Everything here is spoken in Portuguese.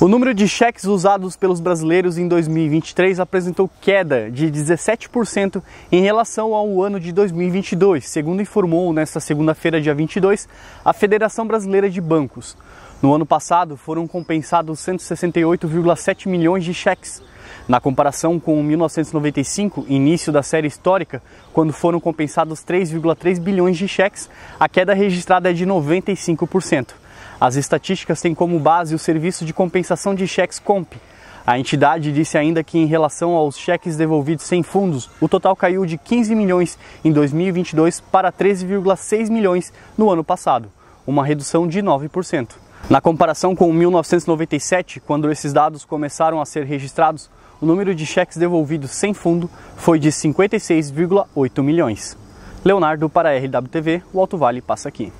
O número de cheques usados pelos brasileiros em 2023 apresentou queda de 17% em relação ao ano de 2022, segundo informou nesta segunda-feira, dia 22, a Federação Brasileira de Bancos. No ano passado, foram compensados 168,7 milhões de cheques. Na comparação com 1995, início da série histórica, quando foram compensados 3,3 bilhões de cheques, a queda registrada é de 95%. As estatísticas têm como base o Serviço de Compensação de Cheques COMP. A entidade disse ainda que, em relação aos cheques devolvidos sem fundos, o total caiu de 15 milhões em 2022 para 13,6 milhões no ano passado, uma redução de 9%. Na comparação com 1997, quando esses dados começaram a ser registrados, o número de cheques devolvidos sem fundo foi de 56,8 milhões. Leonardo para a RWTV, o Alto Vale passa aqui.